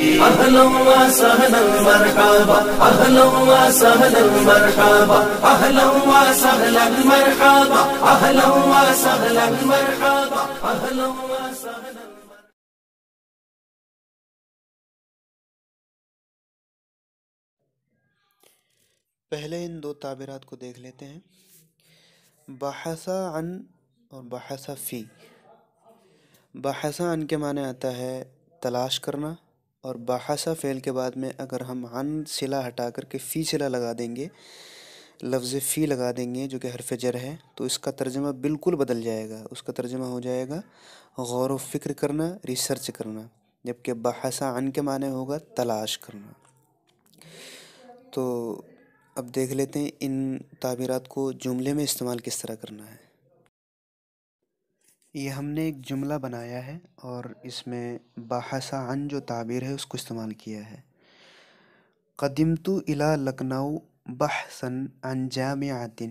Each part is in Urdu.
اهلا وسهلا مرحبا اهلا وسهلا مرحبا اهلا وسهلا مرحبا اهلا وسهلا مرحبا اهلا وسهلا پہلے ان دو تعبیرات کو دیکھ لیتے ہیں۔ بحثا عن اور بحثا فی۔ بحثا عن کے معنی آتا ہے تلاش کرنا۔ اور بحثا فعل کے بعد میں اگر ہم عن صلہ ہٹا کر کے فی صلہ لگا دیں گے، لفظ فی لگا دیں گے جو کہ حرف جر ہے، تو اس کا ترجمہ بالکل بدل جائے گا۔ اس کا ترجمہ ہو جائے گا غور و فکر کرنا، ریسرچ کرنا، جبکہ بحثا عن کے معنی ہوگا تلاش کرنا۔ تو اب دیکھ لیتے ہیں ان تعبیرات کو جملے میں استعمال کس طرح کرنا ہے۔ یہ ہم نے ایک جملہ بنایا ہے اور اس میں باحثہ عن جو تعبیر ہے اس کو استعمال کیا ہے۔ قدمت الى لکھنؤ بحثن عن جامعات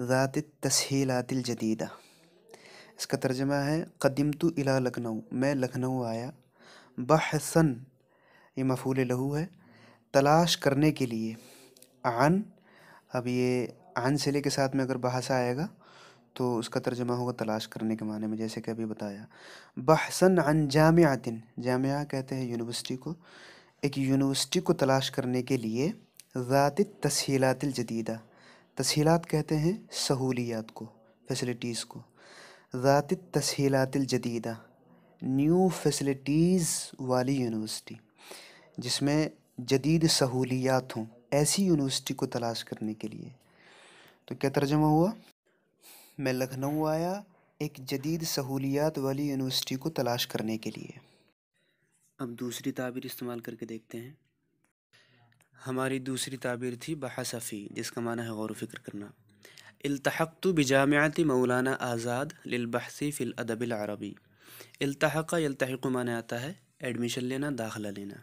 ذات التسہیلات الجدیدہ اس کا ترجمہ ہے قدمت الى لکھنؤ میں لکھنؤ آیا۔ بحثن یہ مفعول لہو ہے۔ تلاش کرنے کے لیے۔ عن، اب یہ عن سلے کے ساتھ میں اگر بحث آئے گا۔ تو اس کا ترجمہ ہوگا تلاش کرنے کے معنی میں، جیسے کہ ابھی بتایا۔ بحثن عن جامعات جامعہ کہتے ہیں یونیورسٹی کو۔ ایک یونیورسٹی کو تلاش کرنے کے لیے ذات تسہیلات الجدیدہ۔ تسہیلات کہتے ہیں سہولیات کو فیسلٹیز کو۔ ذات تسہیلات الجدیدہ نیو فیسلٹیز والی یونیورسٹی، جس میں جدید سہولیات ہوں، ایسی یونیورسٹی کو تلاش کرنے کے لیے۔ تو کیا ترجمہ ہوا؟ میں لکھنؤ آیا، ایک جدید سہولیات والی یونیورسٹی کو تلاش کرنے کے لیے۔ اب دوسری تعبیر استعمال کر کے دیکھتے ہیں۔ ہماری دوسری تعبیر تھی بحثفی، جس کا معنی ہے غور و فکر کرنا۔ التحقت بجامعت مولانا آزاد للبحث فی الادب العربی۔ التحق، یلتحق معنی آتا ہے ایڈمیشن لینا، داخلہ لینا۔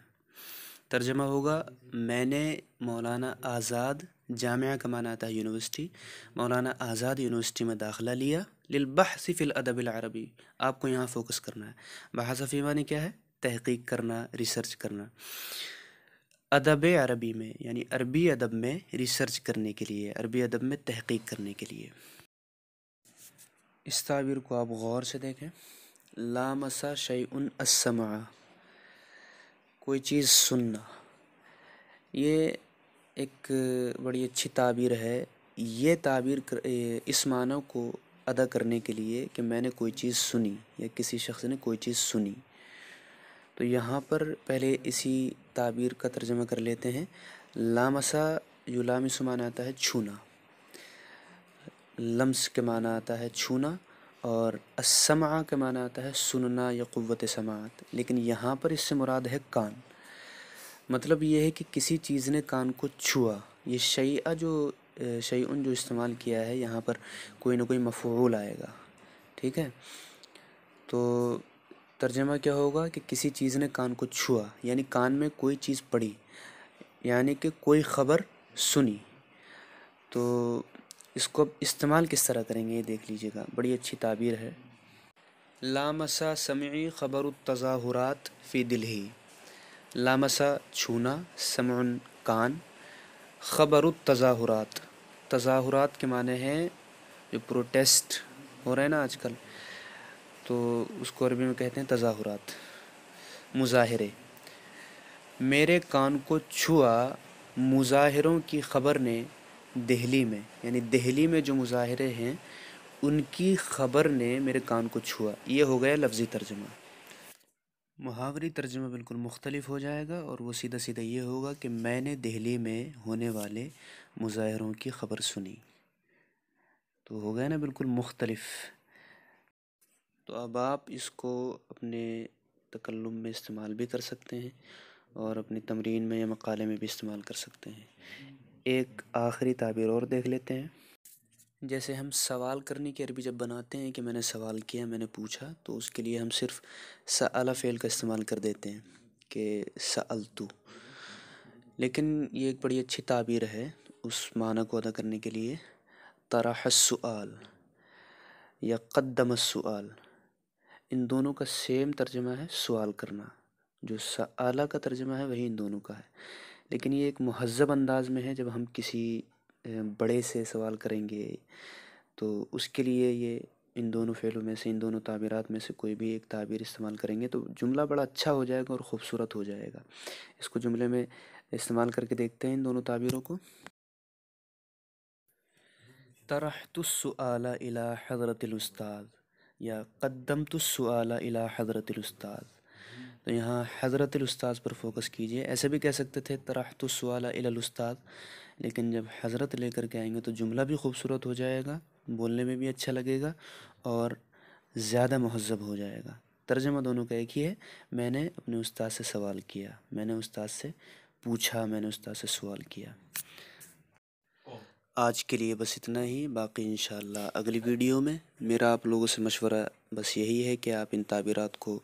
ترجمہ ہوگا، میں نے مولانا آزاد جامعہ کا معنی آتا ہے یونیورسٹی۔ مولانا آزاد یونیورسٹی میں داخلہ لیا۔ للبحث فی الادب العربی۔ آپ کو یہاں فوکس کرنا ہے۔ بحث فی معنی کیا ہے؟ تحقیق کرنا ریسرچ کرنا۔ ادب عربی میں یعنی عربی ادب میں ریسرچ کرنے کے لیے، عربی ادب میں تحقیق کرنے کے لیے۔ اس تعبیر کو آپ غور سے دیکھیں۔ لامسا شیئن السمع۔ کوئی چیز سننا۔ یہ ایک بڑی اچھی تعبیر ہے۔ یہ تعبیر اس معنی کو ادا کرنے کے لیے کہ میں نے کوئی چیز سنی یا کسی شخص نے کوئی چیز سنی۔ تو یہاں پر پہلے اسی تعبیر کا ترجمہ کر لیتے ہیں۔ لامسا جو لامس معنی آتا ہے چھونا۔ لمس کے معنی آتا ہے چھونا اور السمع کے معنی آتا ہے سننا یا قوت سماعت۔ لیکن یہاں پر اس سے مراد ہے کان۔ مطلب یہ ہے کہ کسی چیز نے کان کو چھوا۔ یہ شیعہ جو شیعن جو استعمال کیا ہے، یہاں پر کوئی نہ کوئی مفعول آئے گا۔ ٹھیک ہے؟ تو ترجمہ کیا ہوگا کہ کسی چیز نے کان کو چھوا یعنی کان میں کوئی چیز پڑی یعنی کہ کوئی خبر سنی۔ تو اس کو اب استعمال کس طرح کریں گے؟ یہ دیکھ لیجیے گا۔ بڑی اچھی تعبیر ہے۔ لامسا سمعی خبر التظاہرات فی دل ہی لامسا چھونا، سمع کان، خبر التظاہرات۔ تظاہرات کے معنی ہیں جو پروٹیسٹ ہو رہے ہیں نا آج کل، تو اس کو عربی میں کہتے ہیں تظاہرات، مظاہرے۔ میرے کان کو چھوا مظاہروں کی خبر نے دہلی میں یعنی دہلی میں جو مظاہرے ہیں، ان کی خبر نے میرے کان کو چھوا۔ یہ ہو گیا لفظی ترجمہ۔ محاوری ترجمہ بالکل مختلف ہو جائے گا اور وہ سیدھا سیدھا یہ ہوگا کہ میں نے دہلی میں ہونے والے مظاہروں کی خبر سنی۔ تو ہو گیا نا بالکل مختلف۔ تو اب آپ اس کو اپنے تکلم میں استعمال بھی کر سکتے ہیں اور اپنی تمرین میں یا مقالے میں بھی استعمال کر سکتے ہیں۔ ایک آخری تعبیر اور دیکھ لیتے ہیں۔ جیسے ہم سوال کرنے کی عربی جب بناتے ہیں کہ میں نے سوال کیا، میں نے پوچھا، تو اس کے لیے ہم صرف سألہ فعل کا استعمال کر دیتے ہیں کہ سألتو۔ لیکن یہ ایک بڑی اچھی تعبیر ہے اس معنی کو ادا کرنے کے لیے۔ طرح السؤال یا قدم السؤال۔ ان دونوں کا سیم ترجمہ ہے سوال کرنا۔ جو سعالہ کا ترجمہ ہے، وہی ان دونوں کا ہے۔ لیکن یہ ایک مہذب انداز میں ہے جب ہم کسی بڑے سے سوال کریں گے، تو اس کے لیے یہ ان دونوں فعلوں میں سے، ان دونوں تعبیرات میں سے کوئی بھی ایک تعبیر استعمال کریں گے تو جملہ بڑا اچھا ہو جائے گا اور خوبصورت ہو جائے گا۔ اس کو جملے میں استعمال کر کے دیکھتے ہیں ان دونوں تعبیروں کو۔ طرحت السؤال الى حضرت الاستاد یا قدمت السؤال الى حضرت الاستاد تو یہاں حضرت الاستاذ پر فوکس کیجیے۔ ایسے بھی کہہ سکتے تھے، طرحت السؤال الى الاستاد لیکن جب حضرت لے کر کے آئیں گے تو جملہ بھی خوبصورت ہو جائے گا، بولنے میں بھی اچھا لگے گا اور زیادہ مہذب ہو جائے گا۔ ترجمہ دونوں کا ایک ہی ہے۔ میں نے اپنے استاد سے سوال کیا، میں نے استاد سے پوچھا، میں نے استاد سے سوال کیا۔ آج کے لیے بس اتنا ہی۔ باقی انشاءاللہ اگلی ویڈیو میں میرا آپ لوگوں سے مشورہ بس یہی ہے کہ آپ ان تعبیرات کو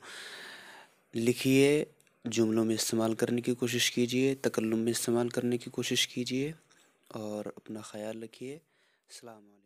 لکھیے۔ جملوں میں استعمال کرنے کی کوشش کیجیے تکلم میں استعمال کرنے کی کوشش کیجیے اور اپنا خیال رکھیے۔ السلام علیکم۔